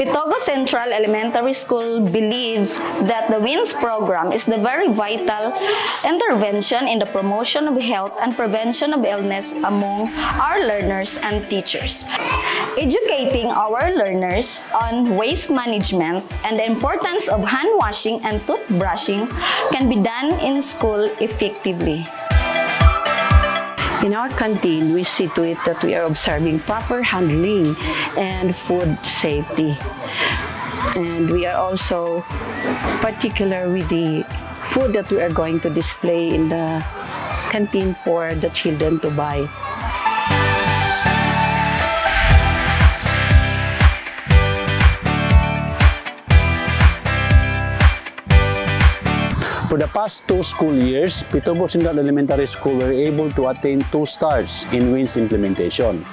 Pitogo Central Elementary School believes that the WINS program is the very vital intervention in the promotion of health and prevention of illness among our learners and teachers. Educating our learners on waste management and the importance of hand washing and toothbrushing can be done in school effectively. In our canteen, we see to it that we are observing proper handling and food safety. And we are also particular with the food that we are going to display in the canteen for the children to buy. For the past two school years, Pitogo Central Elementary School were able to attain two stars in WINS implementation.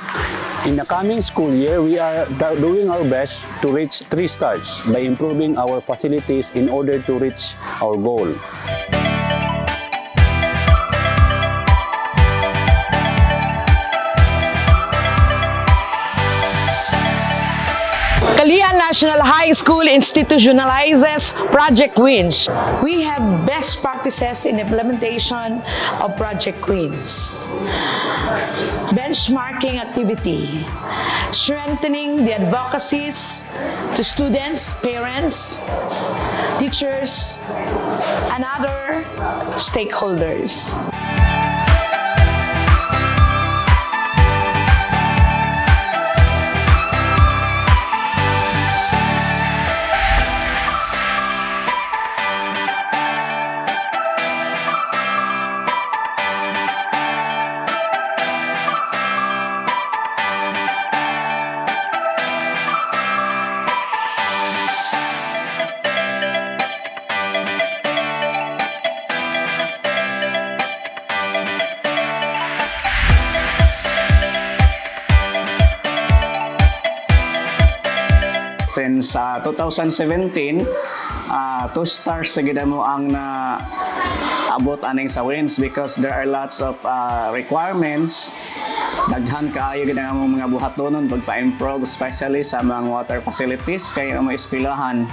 In the coming school year, we are doing our best to reach three stars by improving our facilities in order to reach our goal. National High School institutionalizes Project WINS. We have best practices in implementation of Project WINS. Benchmarking activity, strengthening the advocacies to students, parents, teachers, and other stakeholders. Uh, 2017 uh, two stars sa gid mo ang na abot aning sa wins because there are lots of uh, requirements. Daghan kaayo gid ang among mga buhatonon pagpa-improve especially sa mga water facilities kay ang mga eskwelahan.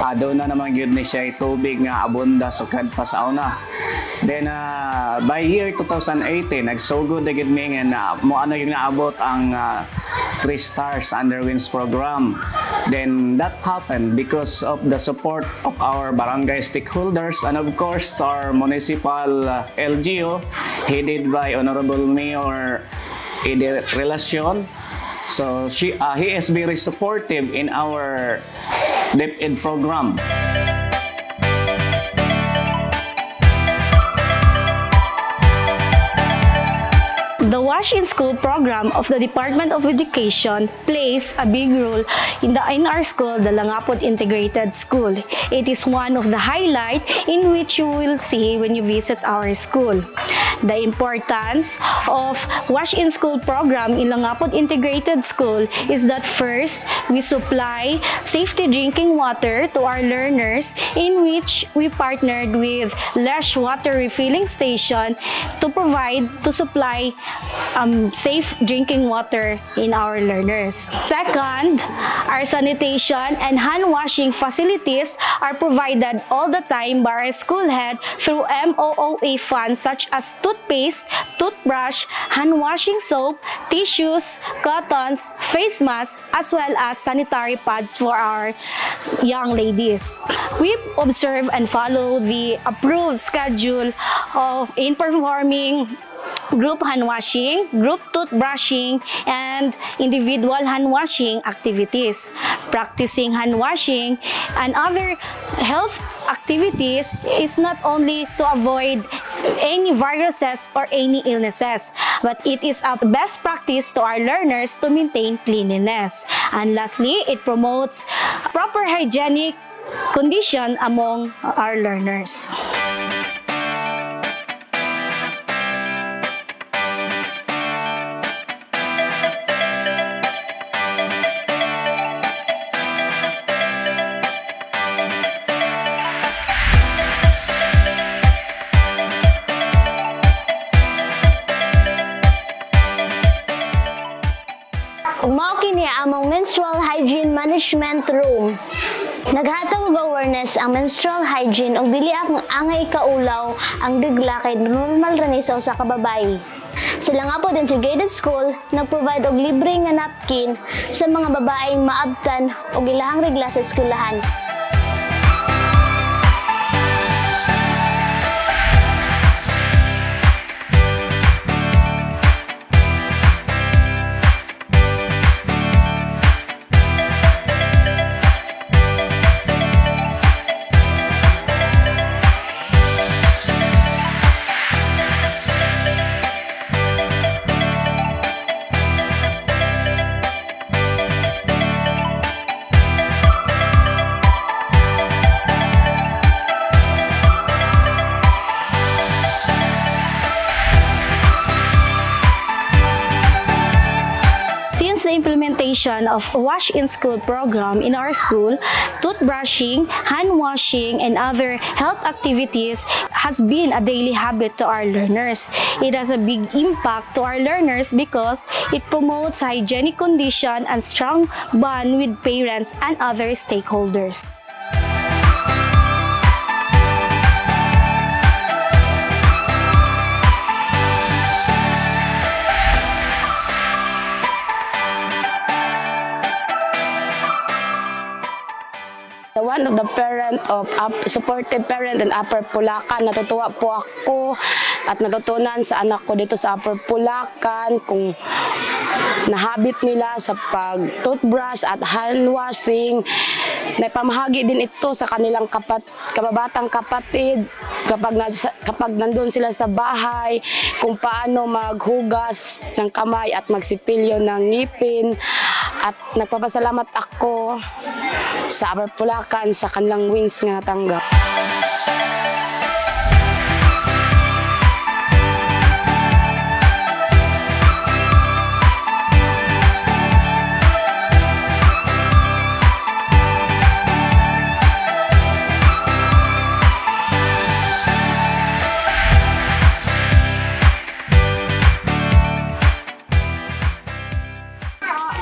Uh, doon na naman gyud ni siya tubig nga abunda sukad pa sa una. Then uh, by year 2018 nagsugod na gid mi nga mo ano yung naabot ang uh, three stars under WINS program then that happened because of the support of our barangay stakeholders and of course our municipal uh, LGU headed by Honorable Mayor Ede Relacion. So she, uh, he is very supportive in our DepEd program. The Wash in School program of the Department of Education plays a big role in the in our school, the Langapot Integrated School. It is one of the highlight in which you will see when you visit our school. The importance of Wash in School program in Langapot Integrated School is that first, we supply safety drinking water to our learners in which we partnered with Lesh Water Refilling Station to provide, to supply um, safe drinking water in our learners. Second, our sanitation and hand washing facilities are provided all the time by our school head through MOOE funds such as toothpaste, toothbrush, hand washing soap, tissues, cottons, face masks, as well as sanitary pads for our young ladies. We observe and follow the approved schedule of in performing group hand washing, group toothbrushing, and individual hand washing activities. Practicing hand washing and other health activities is not only to avoid any viruses or any illnesses, but it is a best practice to our learners to maintain cleanliness. And lastly, it promotes proper hygienic condition among our learners. Awareness ang menstrual hygiene ug dili ang angay kaulaw ang digla kay normal ra ni sa usa ka babaye. Sila nga po integrated school nag-provide og libre nga napkin sa mga babaeng maabtan og ilahang regla sa eskwelahan. Implementation of Wash in School program in our school, toothbrushing, hand washing, and other health activities has been a daily habit to our learners. It has a big impact to our learners because it promotes hygienic condition and strong bond with parents and other stakeholders. One of the parent of up, supportive parent in Upper Pulacan. Natutuwa po ako at natutunan sa anak ko dito sa Upper Pulacan kung nahabit nila sa pag-toothbrush at hand washing. Naipamahagi din ito sa kanilang kapat, kababatang kapatid kapag, na, kapag nandun sila sa bahay, kung paano maghugas ng kamay at magsipilyo ng ngipin. At nagpapasalamat ako sa Upper Pulacan sa kanilang wings nga natanggap.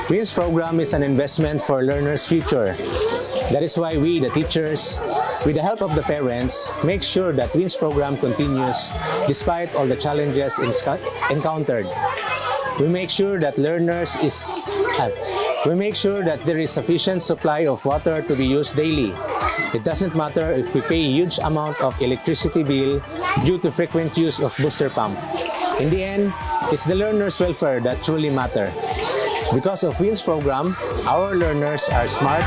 WINS program is an investment for learners' future. That is why we, the teachers, with the help of the parents, make sure that WINS program continues despite all the challenges encountered. We make sure that learners is uh, we make sure that there is sufficient supply of water to be used daily. It doesn't matter if we pay huge amount of electricity bill due to frequent use of booster pump. In the end, it's the learners' welfare that truly matter. Because of WINS program, our learners are smart,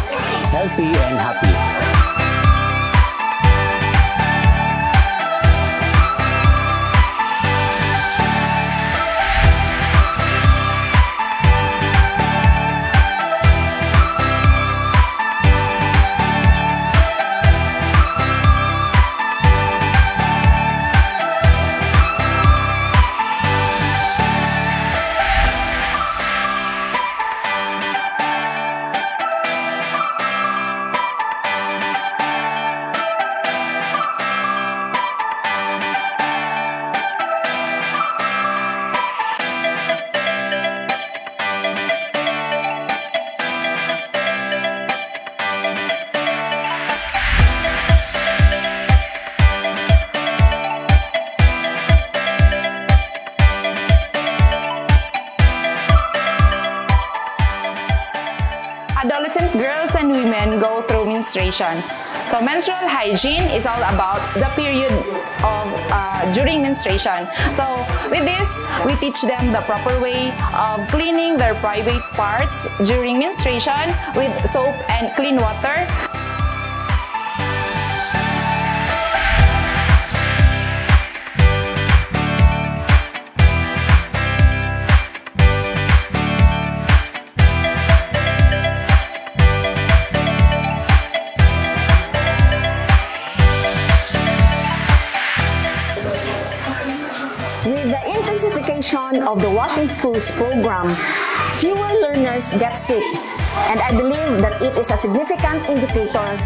healthy, and happy. Menstruation. So menstrual hygiene is all about the period of uh, during menstruation. So with this, we teach them the proper way of cleaning their private parts during menstruation with soap and clean water. Of the Wash in Schools program, fewer learners get sick and I believe that it is a significant indicator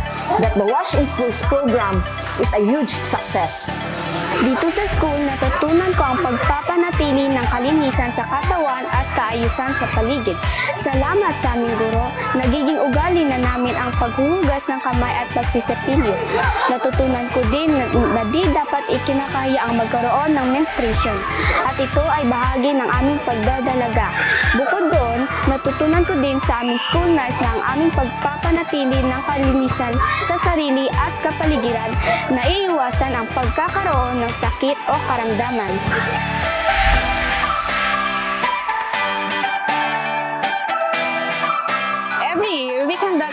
that the Wash in Schools program is a huge success. Dito sa school, natutunan ko ang pagpapanatili ng kalinisan sa katawan at kaayusan sa paligid. Salamat sa aming guro, nagiging ugali na namin ang paghuhugas ng kamay at pagsisipilyo. Natutunan ko din na, di dapat ikinakaya ang magkaroon ng menstruation at ito ay bahagi ng aming pagdadalaga. Bukod doon, natutunan ko din sa aming school nurse na ang aming pagpapanatili ng kalinisan sa sarili at kapaligiran na iiwasan ang pagkakaroon ng sakit o karamdaman.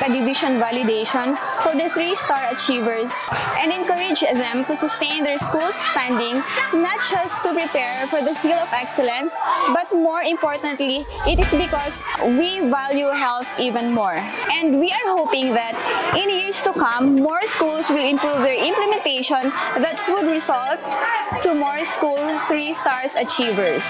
A division validation for the three-star achievers and encourage them to sustain their school's standing, not just to prepare for the seal of excellence, but more importantly, it is because we value health even more. And we are hoping that in years to come, more schools will improve their implementation that would result to more school three stars achievers.